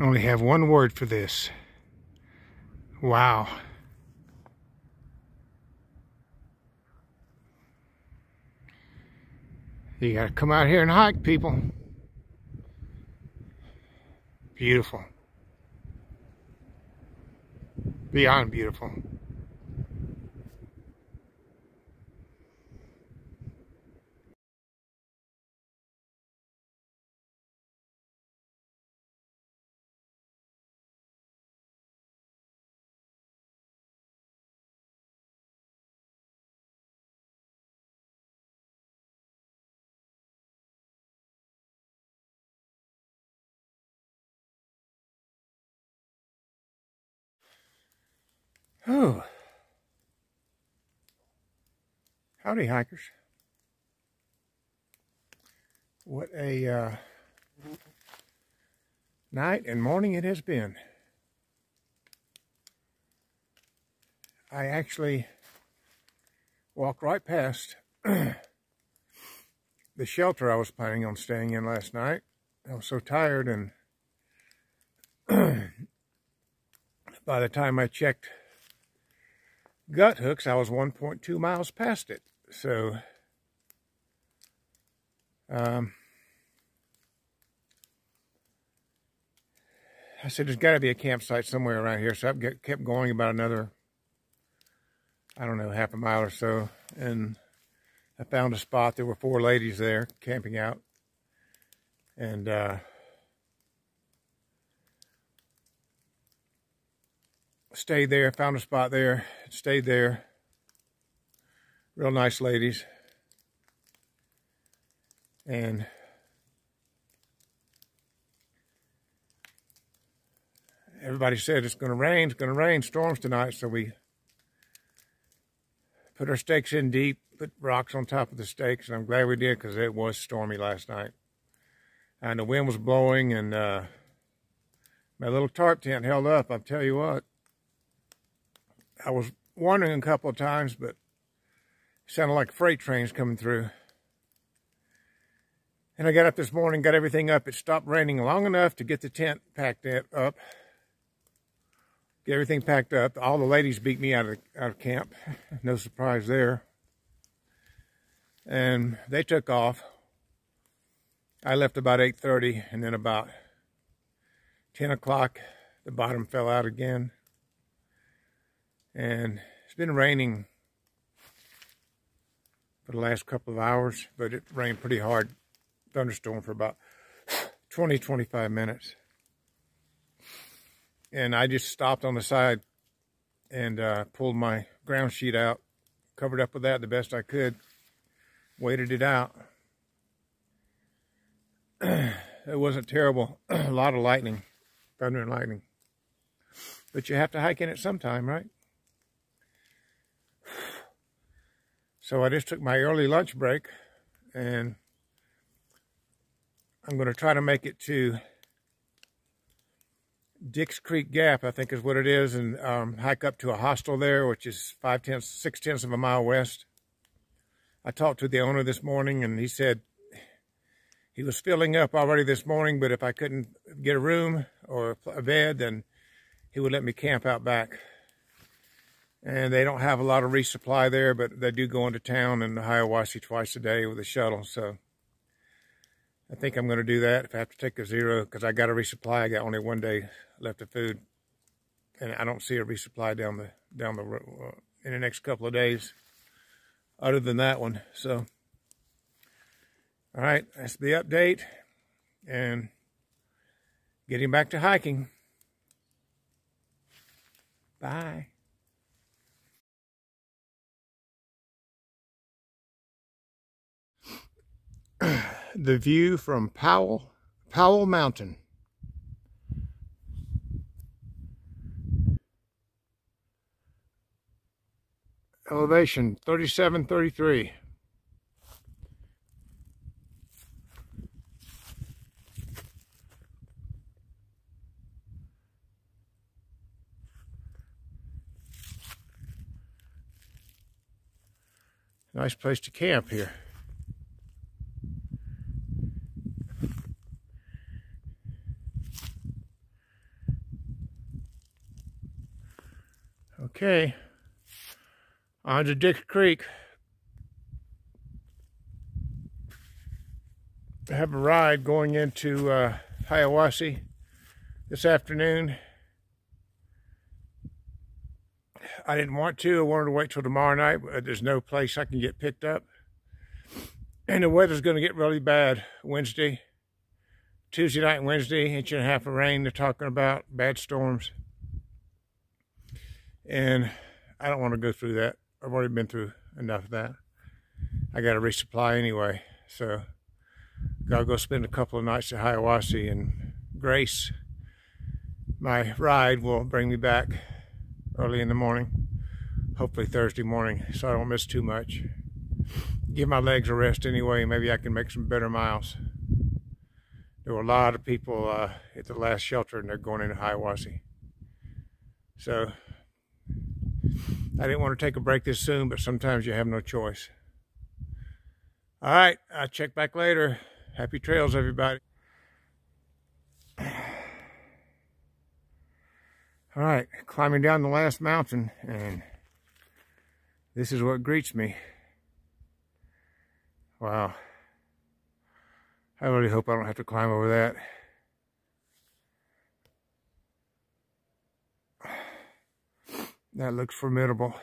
I only have one word for this. Wow. You gotta come out here and hike, people. Beautiful. Beyond beautiful. Oh. Howdy, hikers. What a uh, night and morning it has been. I actually walked right past the shelter I was planning on staying in last night. I was so tired and by the time I checked Guthooks, I was 1.2 miles past it. So, um, I said, there's got to be a campsite somewhere around here. So I kept going about another, I don't know, half a mile or so. And I found a spot. There were four ladies there camping out. And, uh, stayed there, found a spot there, stayed there. Real nice ladies. And everybody said it's going to rain, it's going to rain, storms tonight. So we put our stakes in deep, put rocks on top of the stakes. And I'm glad we did because it was stormy last night. And the wind was blowing and uh, my little tarp tent held up. I'll tell you what. I was wondering a couple of times, but sounded like freight trains coming through. And I got up this morning, got everything up. It stopped raining long enough to get the tent packed up. Get everything packed up. All the ladies beat me out of, out of camp. No surprise there. And they took off. I left about 8.30 and then about 10 o'clock, the bottom fell out again. And it's been raining for the last couple of hours, but it rained pretty hard, thunderstorm for about 20, 25 minutes. And I just stopped on the side and uh, pulled my ground sheet out, covered up with that the best I could, waited it out. it wasn't terrible. a lot of lightning, thunder and lightning. But you have to hike in it sometime, right? So I just took my early lunch break and I'm going to try to make it to Dick's Creek Gap, I think is what it is, and um, hike up to a hostel there, which is five tenths, six tenths of a mile west. I talked to the owner this morning and he said he was filling up already this morning, but if I couldn't get a room or a bed, then he would let me camp out back and they don't have a lot of resupply there, but they do go into town in Hiawassee twice a day with a shuttle. So I think I'm going to do that if I have to take a zero because I got a resupply. I got only one day left of food, and I don't see a resupply down the down the uh, in the next couple of days, other than that one. So all right, that's the update, and getting back to hiking. Bye. the view from Powell, Powell Mountain. Elevation 3733. Nice place to camp here. Okay. On to Dick Creek. I have a ride going into uh, Hiawassee this afternoon. I didn't want to. I wanted to wait till tomorrow night, but there's no place I can get picked up. And the weather's going to get really bad Wednesday. Tuesday night and Wednesday, inch and a half of rain they're talking about, bad storms. And I don't want to go through that. I've already been through enough of that. I got to resupply anyway. So, gotta go spend a couple of nights at Hiawassee and Grace. My ride will bring me back early in the morning, hopefully Thursday morning, so I don't miss too much. Give my legs a rest anyway, maybe I can make some better miles. There were a lot of people uh, at the last shelter and they're going into Hiawassee. So I didn't want to take a break this soon, but sometimes you have no choice. All right, I'll check back later. Happy trails, everybody. All right, climbing down the last mountain, and this is what greets me. Wow. I really hope I don't have to climb over that. That looks formidable.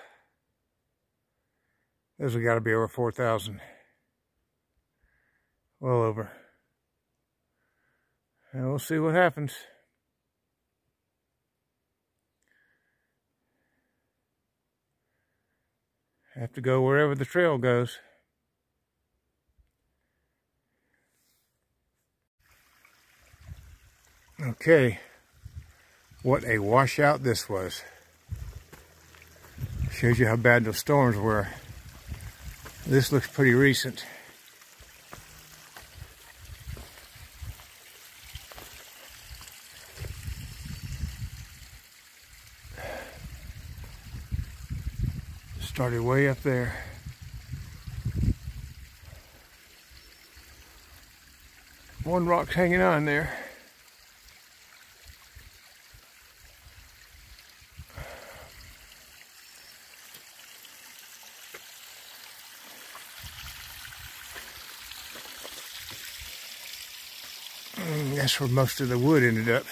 This has got to be over 4,000. Well over. And we'll see what happens. Have to go wherever the trail goes. Okay, what a washout this was. Shows you how bad those storms were. This looks pretty recent. Started way up there. One rock's hanging on there. That's where most of the wood ended up.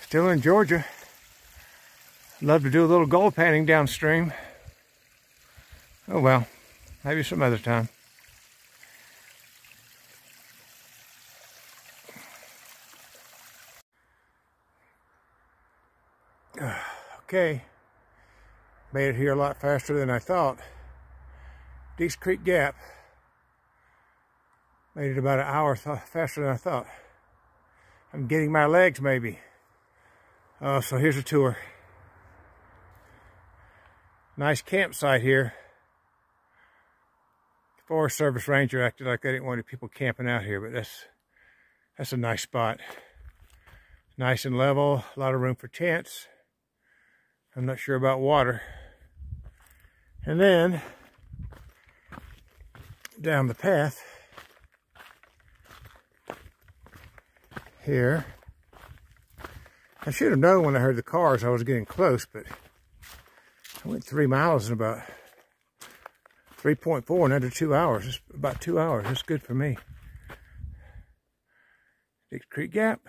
Still in Georgia. Love to do a little gold panning downstream. Oh well, maybe some other time. Okay, made it here a lot faster than I thought. Dick's Creek Gap, made it about an hour faster than I thought. I'm getting my legs maybe. Uh, so here's a tour. Nice campsite here. The Forest Service Ranger acted like they didn't want any people camping out here, but that's that's a nice spot. Nice and level, a lot of room for tents. I'm not sure about water. And then down the path here. I should have known when I heard the cars I was getting close, but I went three miles in about 3.4 in under two hours. It's about two hours. That's good for me. Dick's Creek Gap.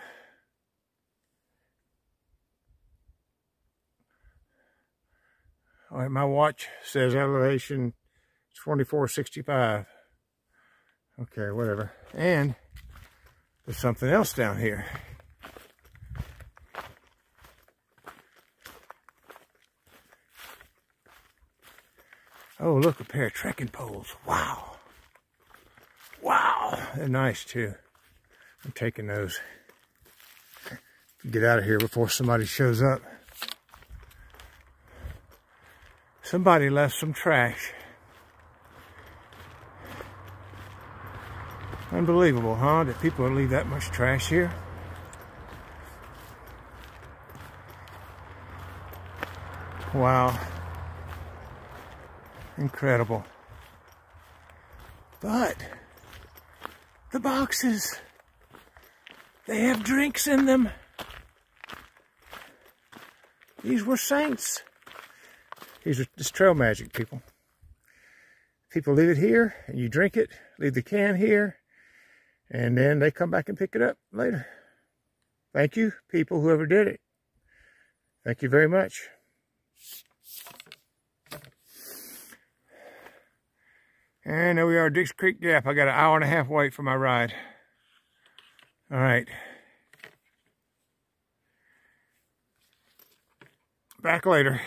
My watch says elevation 2465. Okay, whatever. And there's something else down here. Oh, look, a pair of trekking poles. Wow. Wow. They're nice, too. I'm taking those. Get out of here before somebody shows up. Somebody left some trash. Unbelievable, huh? That people would leave that much trash here. Wow. Incredible. But the boxes, they have drinks in them. These were saints. These are just trail magic, people. People leave it here, and you drink it, leave the can here, and then they come back and pick it up later. Thank you, people, whoever did it. Thank you very much. And there we are, Dick's Creek Gap. I got an hour and a half wait for my ride. All right. Back later.